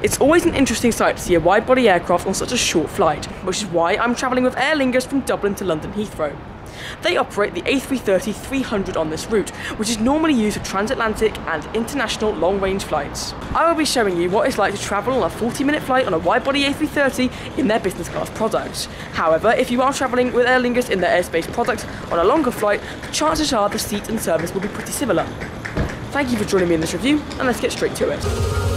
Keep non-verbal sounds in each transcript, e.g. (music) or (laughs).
It's always an interesting sight to see a wide-body aircraft on such a short flight, which is why I'm travelling with Aer Lingus from Dublin to London Heathrow. They operate the A330-300 on this route, which is normally used for transatlantic and international long-range flights. I will be showing you what it's like to travel on a 40-minute flight on a wide-body A330 in their business class product. However, if you are travelling with Aer Lingus in their AerSpace product on a longer flight, chances are the seat and service will be pretty similar. Thank you for joining me in this review, and let's get straight to it.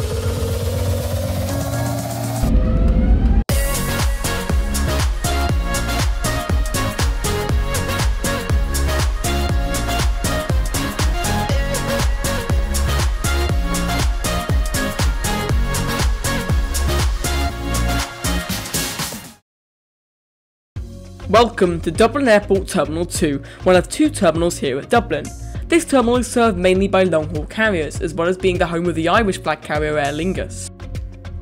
Welcome to Dublin Airport Terminal 2, one of two terminals here at Dublin. This terminal is served mainly by long-haul carriers, as well as being the home of the Irish flag carrier Aer Lingus.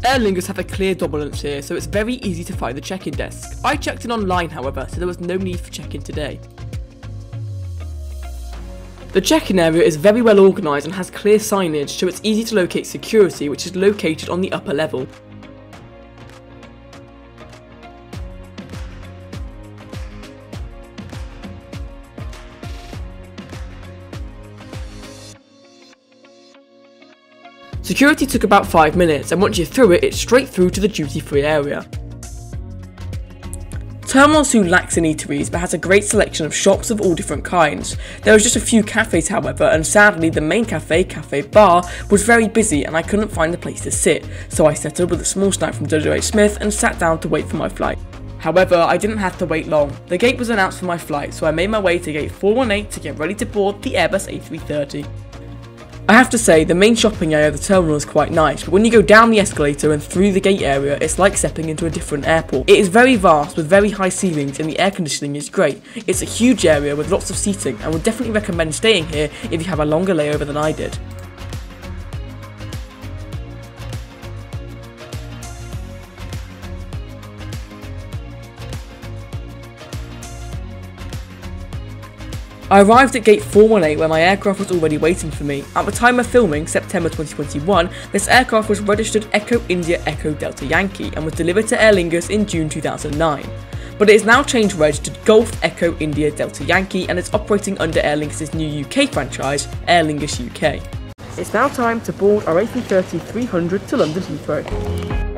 Aer Lingus have a clear dominance here, so it's very easy to find the check-in desk. I checked in online however, so there was no need for check-in today. The check-in area is very well organised and has clear signage, so it's easy to locate security, which is located on the upper level. Security took about 5 minutes and once you're through it, it's straight through to the duty free area. Terminal 2 lacks in eateries but has a great selection of shops of all different kinds. There was just a few cafes however and sadly the main cafe, Cafe Bar, was very busy and I couldn't find a place to sit, so I settled with a small snack from WH Smith and sat down to wait for my flight. However, I didn't have to wait long. The gate was announced for my flight, so I made my way to gate 418 to get ready to board the Airbus A330. I have to say, the main shopping area of the terminal is quite nice, but when you go down the escalator and through the gate area, it's like stepping into a different airport. It is very vast with very high ceilings and the air conditioning is great. It's a huge area with lots of seating and would definitely recommend staying here if you have a longer layover than I did. I arrived at gate 418 where my aircraft was already waiting for me. At the time of filming, September 2021, this aircraft was registered Echo India Echo Delta Yankee and was delivered to Aer Lingus in June 2009. But it is now changed reg to Echo India Delta Yankee and it's operating under Aer Lingus' new UK franchise, Aer Lingus UK. It's now time to board our A330-300 to London Heathrow.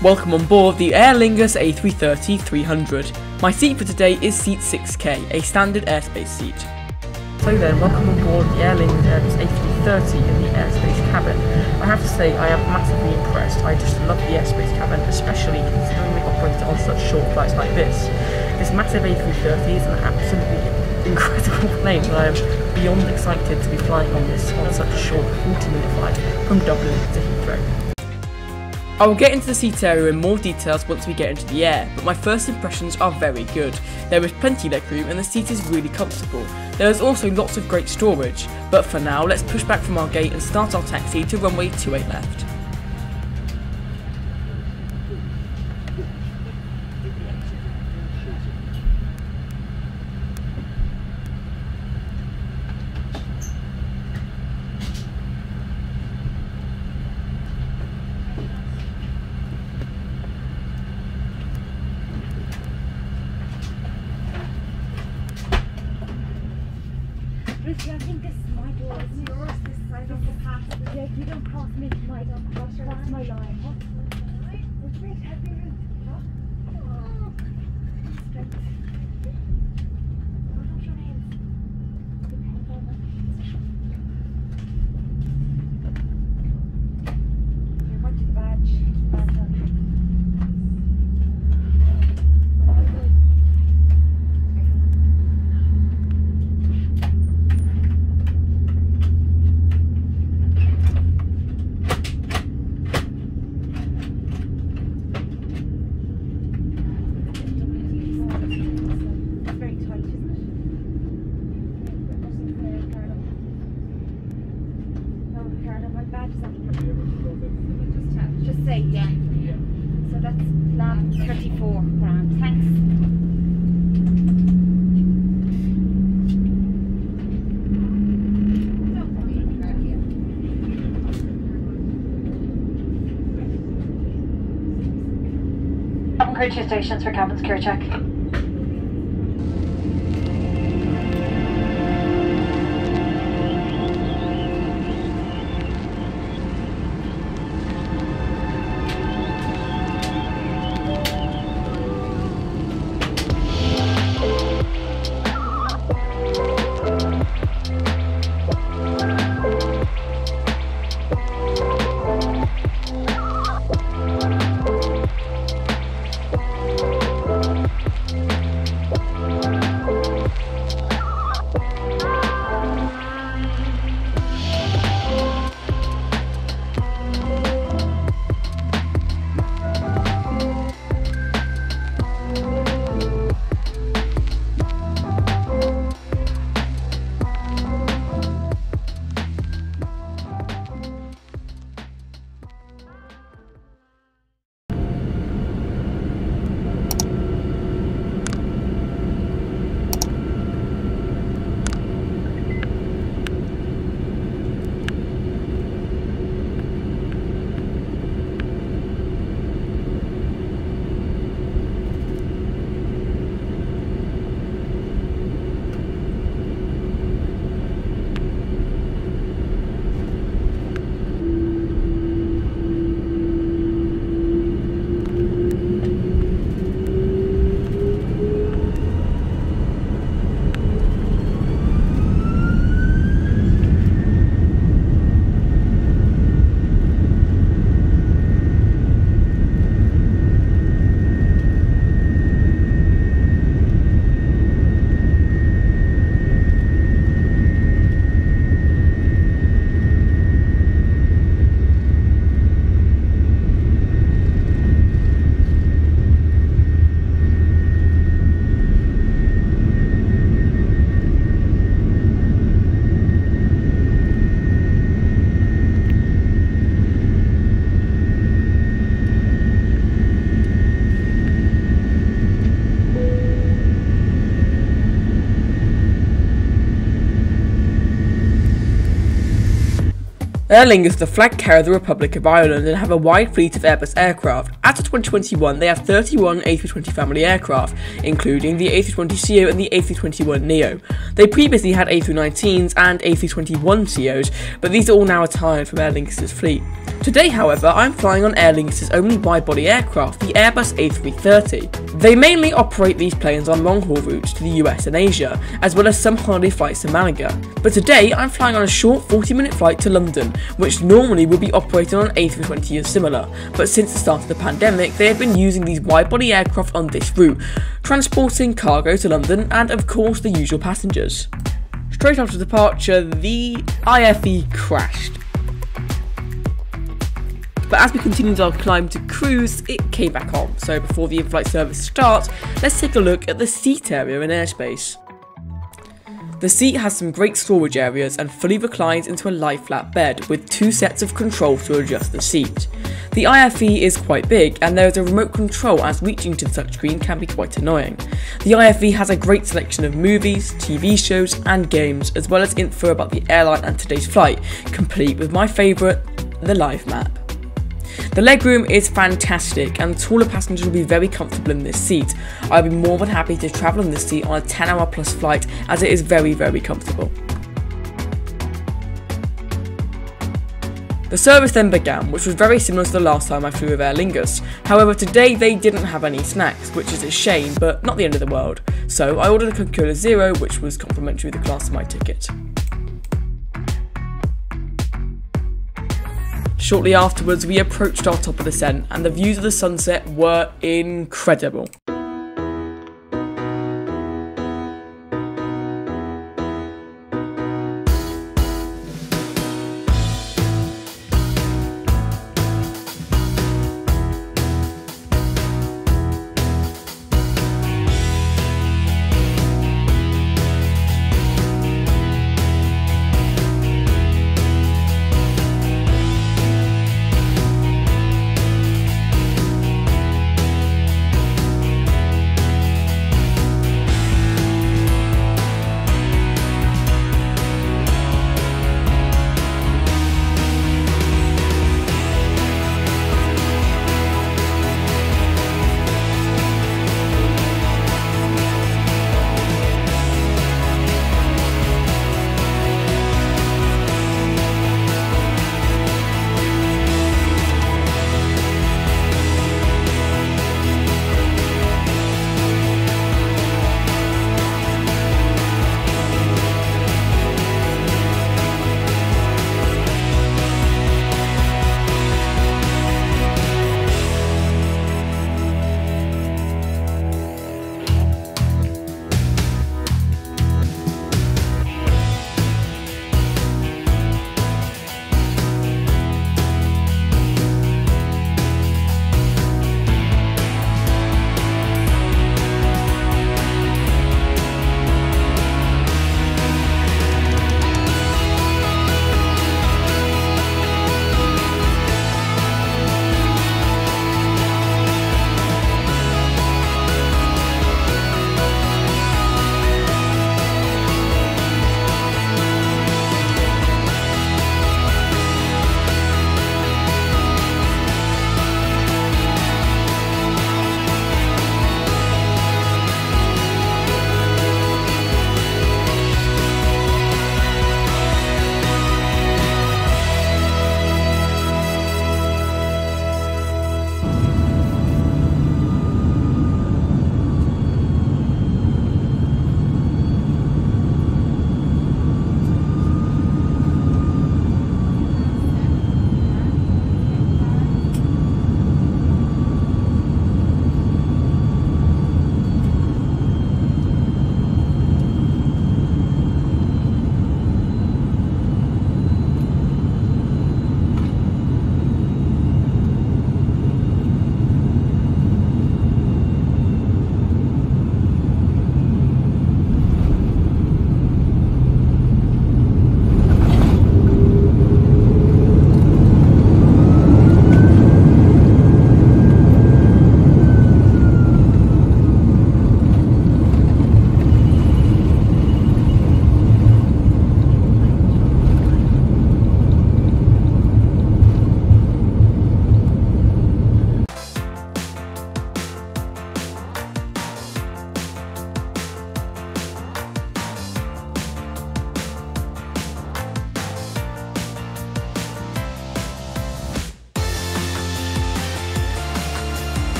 Welcome on board the Aer Lingus A330-300. My seat for today is seat 6K, a standard AerSpace seat. So then, welcome on board the Aer Lingus Airbus A330 in the AerSpace cabin. I have to say, I am massively impressed. I just love the AerSpace cabin, especially considering we operate on such short flights like this. This massive A330 is an absolutely incredible (laughs) plane, and I am beyond excited to be flying on this on such a short 40 minute flight from Dublin to Heathrow. I will get into the seat area in more details once we get into the air, but my first impressions are very good. There is plenty legroom and the seat is really comfortable. There is also lots of great storage, but for now let's push back from our gate and start our taxi to runway 28 left. Lucy, I think this is my door. It's yours, this side of the path. Yeah, if you don't pass me, my door. That's my line. badges on. Just say, yeah. So that's lab 34 grand. Thanks. Creature stations for cabin security check. Aer Lingus is the flag carrier of the Republic of Ireland and have a wide fleet of Airbus aircraft. As of 2021, they have 31 A320 family aircraft, including the A320ceo and the A321neo. They previously had A319s and A321ceos, but these are all now retired from Aer Lingus' fleet. Today, however, I'm flying on Aer Lingus' only wide-body aircraft, the Airbus A330. They mainly operate these planes on long-haul routes to the US and Asia, as well as some holiday flights to Malaga. But today, I'm flying on a short 40-minute flight to London, which normally would be operated on A320 or similar, but since the start of the pandemic, they have been using these wide-body aircraft on this route, transporting cargo to London and of course the usual passengers. Straight after departure, the IFE crashed. But as we continued our climb to cruise, it came back on. So before the in-flight service starts, let's take a look at the seat area in AerSpace. The seat has some great storage areas and fully reclines into a lie flat bed with two sets of controls to adjust the seat. The IFE is quite big and there is a remote control as reaching to the touchscreen can be quite annoying. The IFE has a great selection of movies, TV shows and games as well as info about the airline and today's flight, complete with my favourite, the live map. The legroom is fantastic and taller passengers will be very comfortable in this seat. I'd be more than happy to travel in this seat on a 10 hour plus flight as it is very very comfortable. The service then began, which was very similar to the last time I flew with Aer Lingus. However, today they didn't have any snacks, which is a shame, but not the end of the world. So I ordered a Coca-Cola Zero, which was complimentary with the class of my ticket. Shortly afterwards, we approached our top of the descent, and the views of the sunset were incredible.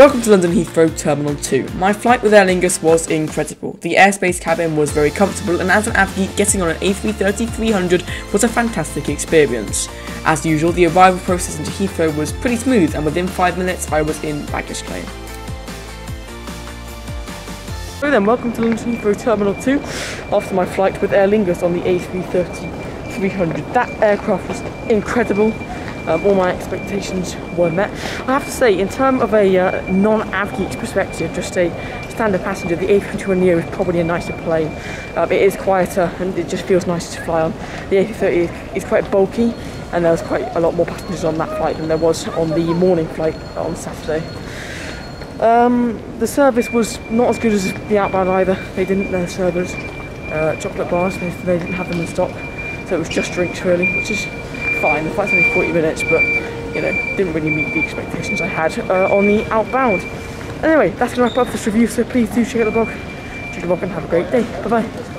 Welcome to London Heathrow Terminal 2. My flight with Aer Lingus was incredible. The AerSpace cabin was very comfortable and as an avgeek getting on an A330-300 was a fantastic experience. As usual, the arrival process into Heathrow was pretty smooth and within 5 minutes I was in baggage claim. So then, welcome to London Heathrow Terminal 2 after my flight with Aer Lingus on the A330-300. That aircraft was incredible. Um, all my expectations were met. I have to say, in terms of a uh, non-avgeek perspective, just a standard passenger, the A321neo is probably a nicer plane. Um, it is quieter and it just feels nicer to fly on. The A330 is quite bulky and there was quite a lot more passengers on that flight than there was on the morning flight on Saturday. Um, the service was not as good as the outbound either. They didn't, their servers, uh, chocolate bars, they, they didn't have them in stock. So it was just drinks really, which is fine. The flight's only 40 minutes, but you know, didn't really meet the expectations I had uh, on the outbound. Anyway, that's gonna wrap up this review. So please do check out the blog, check the blog, and have a great day. Bye bye.